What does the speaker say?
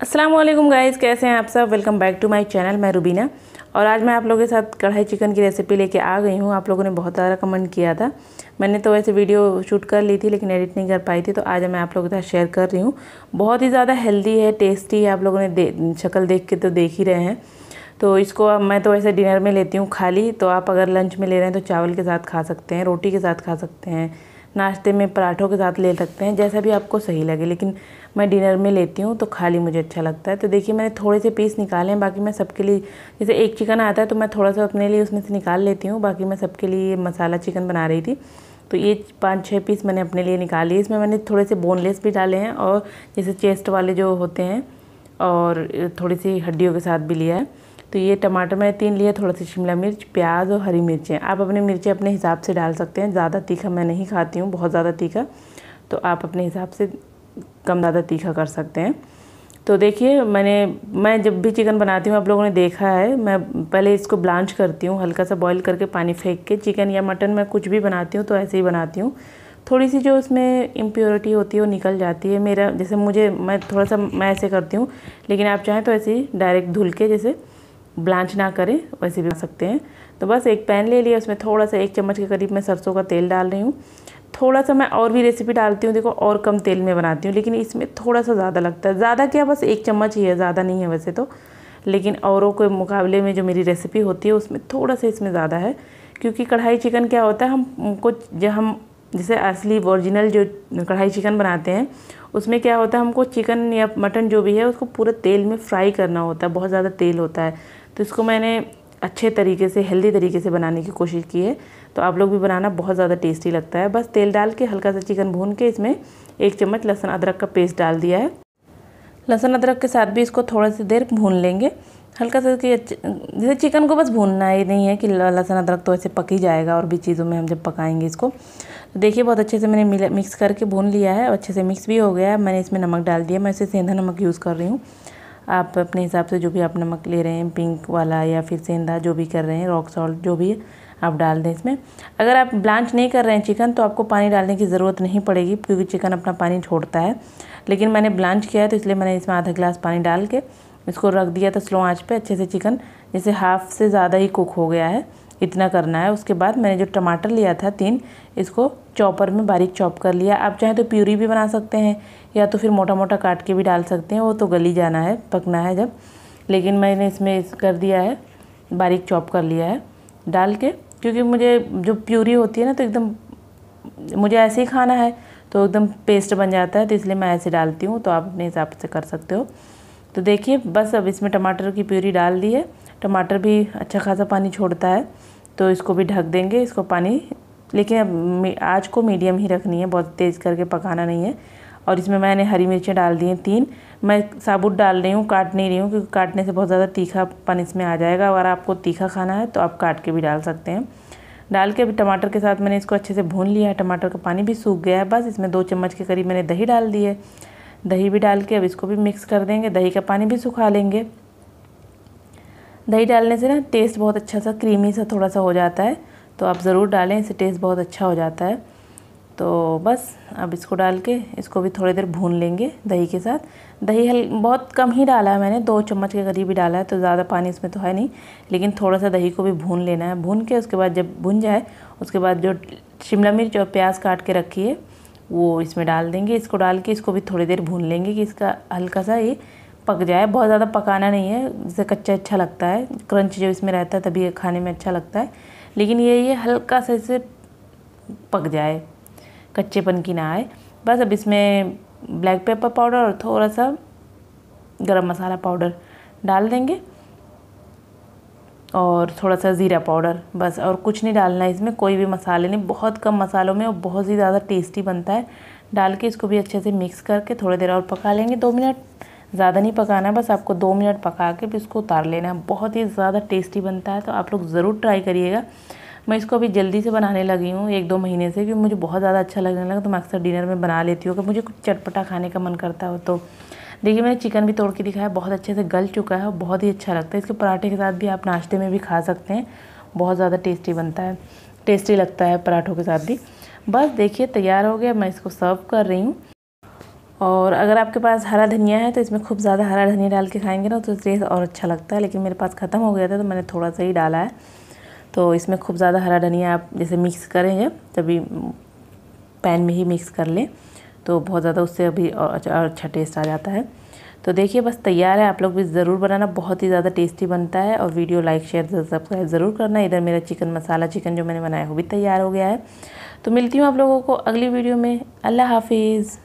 अस्सलाम वालेकुम गाइस कैसे हैं आप सब? Welcome back to my channel मैं रुबीना। और आज मैं आप लोगों के साथ कढ़ाई चिकन की रेसिपी लेके आ गई हूँ। आप लोगों ने बहुत सारा कमेंट किया था। मैंने तो वैसे वीडियो शूट कर ली थी लेकिन एडिट नहीं कर पाई थी तो आज मैं आप लोगों के साथ शेयर कर रही हूँ। बहुत ही ज़्यादा हेल्दी है टेस्टी है आप लोगों ने दे, शक्ल देख के तो देख ही रहे हैं। तो इसको मैं तो वैसे डिनर में लेती हूँ खाली तो आप अगर लंच में ले रहे हैं तो चावल के साथ खा सकते हैं रोटी के साथ खा सकते हैं। नाश्ते में पराठों के साथ ले सकते हैं, जैसा भी आपको सही लगे। लेकिन मैं डिनर में लेती हूँ तो खाली मुझे अच्छा लगता है। तो देखिए, मैंने थोड़े से पीस निकाले हैं, बाकी मैं सबके लिए, जैसे एक चिकन आता है तो मैं थोड़ा सा अपने लिए उसमें से निकाल लेती हूँ। बाकी मैं सबके लिए मसाला चिकन बना रही थी। तो ये पाँच छः पीस मैंने अपने लिए निकाली। इसमें मैंने थोड़े से बोनलेस भी डाले हैं और जैसे चेस्ट वाले जो होते हैं और थोड़ी सी हड्डियों के साथ भी लिया है। तो ये टमाटर मैंने तीन लिए थोड़ा सा शिमला मिर्च, प्याज और हरी मिर्चें। आप अपनी मिर्चें अपने हिसाब से डाल सकते हैं। ज़्यादा तीखा मैं नहीं खाती हूँ, बहुत ज़्यादा तीखा। तो आप अपने हिसाब से कम ज़्यादा तीखा कर सकते हैं। तो देखिए, मैंने, मैं जब भी चिकन बनाती हूँ, आप लोगों ने देखा है, मैं पहले इसको ब्लांच करती हूँ, हल्का सा बॉईल करके पानी फेंक के। चिकन या मटन मैं कुछ भी बनाती हूँ तो ऐसे ही बनाती हूँ। थोड़ी सी जो उसमें इम्प्योरिटी होती है, वो निकल जाती है। मेरा, जैसे मुझे, मैं थोड़ा सा मैं ऐसे करती हूँ, लेकिन आप चाहें तो ऐसे ही डायरेक्ट धुल के, जैसे ब्लांच ना करें, वैसे भी बना सकते हैं। तो बस एक पैन ले लिया, उसमें थोड़ा सा एक चम्मच के करीब मैं सरसों का तेल डाल रही हूँ। थोड़ा सा मैं और भी रेसिपी डालती हूँ, देखो, और कम तेल में बनाती हूँ, लेकिन इसमें थोड़ा सा ज़्यादा लगता है। ज़्यादा क्या, बस एक चम्मच ही है, ज़्यादा नहीं है वैसे तो। लेकिन औरों के मुकाबले में जो मेरी रेसिपी होती है, उसमें थोड़ा सा इसमें ज़्यादा है। क्योंकि कढ़ाई चिकन क्या होता है, हम कुछ हम जैसे असली ओरिजिनल जो कढ़ाई चिकन बनाते हैं, उसमें क्या होता है, हमको चिकन या मटन जो भी है, उसको पूरा तेल में फ्राई करना होता है, बहुत ज़्यादा तेल होता है। तो इसको मैंने अच्छे तरीके से हेल्दी तरीके से बनाने की कोशिश की है। तो आप लोग भी बनाना, बहुत ज़्यादा टेस्टी लगता है। बस तेल डाल के हल्का सा चिकन भून के इसमें एक चम्मच लहसुन अदरक का पेस्ट डाल दिया है। लहसुन अदरक के साथ भी इसको थोड़ा सी देर भून लेंगे। हल्का सा जैसे चिकन को बस भूनना ही नहीं है कि लहसुन, अदरक तो ऐसे पक ही जाएगा और भी चीज़ों में हम जब पकाएँगे इसको। तो देखिए, बहुत अच्छे से मैंने मिक्स करके भून लिया है अच्छे से मिक्स भी हो गया है। मैंने इसमें नमक डाल दिया। मैं इसे सेंधा नमक यूज़ कर रही हूँ। आप अपने हिसाब से जो भी आप नमक ले रहे हैं पिंक वाला या फिर सेंधा जो भी कर रहे हैं रॉक सॉल्ट जो भी आप डाल दें इसमें। अगर आप ब्लांच नहीं कर रहे हैं चिकन तो आपको पानी डालने की ज़रूरत नहीं पड़ेगी क्योंकि चिकन अपना पानी छोड़ता है। लेकिन मैंने ब्लांच किया है तो इसलिए मैंने इसमें आधा गिलास पानी डाल के इसको रख दिया था स्लो आँच पे अच्छे से चिकन, जैसे हाफ़ से ज़्यादा ही कुक हो गया है। इतना करना है। उसके बाद मैंने जो टमाटर लिया था तीन, इसको चॉपर में बारीक चॉप कर लिया। आप चाहें तो प्यूरी भी बना सकते हैं, या तो फिर मोटा मोटा काट के भी डाल सकते हैं। वो तो गली जाना है, पकना है जब। लेकिन मैंने इसमें कर दिया है, बारीक चॉप कर लिया है, डाल के। क्योंकि मुझे जो प्यूरी होती है ना तो एकदम मुझे ऐसे ही खाना है तो एकदम पेस्ट बन जाता है तो इसलिए मैं ऐसे डालती हूँ तो आप अपने हिसाब से कर सकते हो। तो देखिए, बस अब इसमें टमाटर की प्यूरी डाल दी है। टमाटर भी अच्छा खासा पानी छोड़ता है तो इसको भी ढक देंगे, इसको पानी। लेकिन अब आज को मीडियम ही रखनी है, बहुत तेज़ करके पकाना नहीं है। और इसमें मैंने हरी मिर्चें डाल दी हैं तीन। मैं साबुत डाल रही हूँ, काट नहीं रही हूँ, क्योंकि काटने से बहुत ज़्यादा तीखापन इसमें आ जाएगा। अगर आपको तीखा खाना है तो आप काट के भी डाल सकते हैं। डाल के अभी टमाटर के साथ मैंने इसको अच्छे से भून लिया है। टमाटर का पानी भी सूख गया है। बस इसमें दो चम्मच के करीब मैंने दही डाल दी है। दही भी डाल के अब इसको भी मिक्स कर देंगे, दही का पानी भी सुखा लेंगे। दही डालने से ना टेस्ट बहुत अच्छा सा क्रीमी सा थोड़ा सा हो जाता है तो आप ज़रूर डालें, इससे टेस्ट बहुत अच्छा हो जाता है। तो बस, अब इसको डाल के इसको भी थोड़ी देर भून लेंगे दही के साथ। दही हल, बहुत कम ही डाला है मैंने, दो चम्मच के करीब ही डाला है तो ज़्यादा पानी इसमें तो है नहीं, लेकिन थोड़ा सा दही को भी भून लेना है। भून के उसके बाद जब भुन जाए, उसके बाद जो शिमला मिर्च और प्याज काट के रखी है वो इसमें डाल देंगे, इसको डाल के इसको भी थोड़ी देर भून लेंगे कि इसका हल्का सा ये पक जाए। बहुत ज़्यादा पकाना नहीं है, जैसे कच्चा अच्छा लगता है, क्रंच जब इसमें रहता है तभी खाने में अच्छा लगता है। लेकिन ये ये हल्का सा इसे पक जाए, कच्चेपन की ना आए। बस अब इसमें ब्लैक पेपर पाउडर और थोड़ा सा गरम मसाला पाउडर डाल देंगे। और थोड़ा सा ज़ीरा पाउडर, बस। और कुछ नहीं डालना है इसमें, कोई भी मसाले नहीं। बहुत कम मसालों में और बहुत ही ज़्यादा टेस्टी बनता है। डाल के इसको भी अच्छे से मिक्स करके थोड़ी देर और पका लेंगे। दो मिनट, ज़्यादा नहीं पकाना है, बस आपको दो मिनट पका के फिर इसको उतार लेना है। बहुत ही ज़्यादा टेस्टी बनता है तो आप लोग ज़रूर ट्राई करिएगा। मैं इसको अभी जल्दी से बनाने लगी हूँ, एक दो महीने से, क्योंकि मुझे बहुत ज़्यादा अच्छा लगने लगा तो मैं अक्सर डिनर में बना लेती हूँ। कि मुझे कुछ चटपटा खाने का मन करता हो तो। देखिए, मैंने चिकन भी तोड़ के दिखाया, बहुत अच्छे से गल चुका है और बहुत ही अच्छा लगता है। इसके पराठे के साथ भी आप नाश्ते में भी खा सकते हैं, बहुत ज़्यादा टेस्टी बनता है, टेस्टी लगता है पराठों के साथ भी। बस देखिए, तैयार हो गया, मैं इसको सर्व कर रही हूँ। और अगर आपके पास हरा धनिया है तो इसमें खूब ज़्यादा हरा धनिया डाल के खाएँगे ना तो टेस्ट और अच्छा लगता है। लेकिन मेरे पास ख़त्म हो गया था तो मैंने थोड़ा सा ही डाला है। तो इसमें खूब ज़्यादा हरा धनिया आप जैसे मिक्स करेंगे, तभी पैन में ही मिक्स कर लें। तो बहुत ज़्यादा उससे अभी और अच्छा, टेस्ट आ जाता है। तो देखिए बस तैयार है। आप लोग भी ज़रूर बनाना। बहुत ही ज़्यादा टेस्टी बनता है और वीडियो लाइक शेयर सब्सक्राइब ज़रूर करना। इधर मेरा चिकन मसाला चिकन जो मैंने बनाया वो भी तैयार हो गया है। तो मिलती हूँ आप लोगों को अगली वीडियो में। अल्लाह हाफिज़।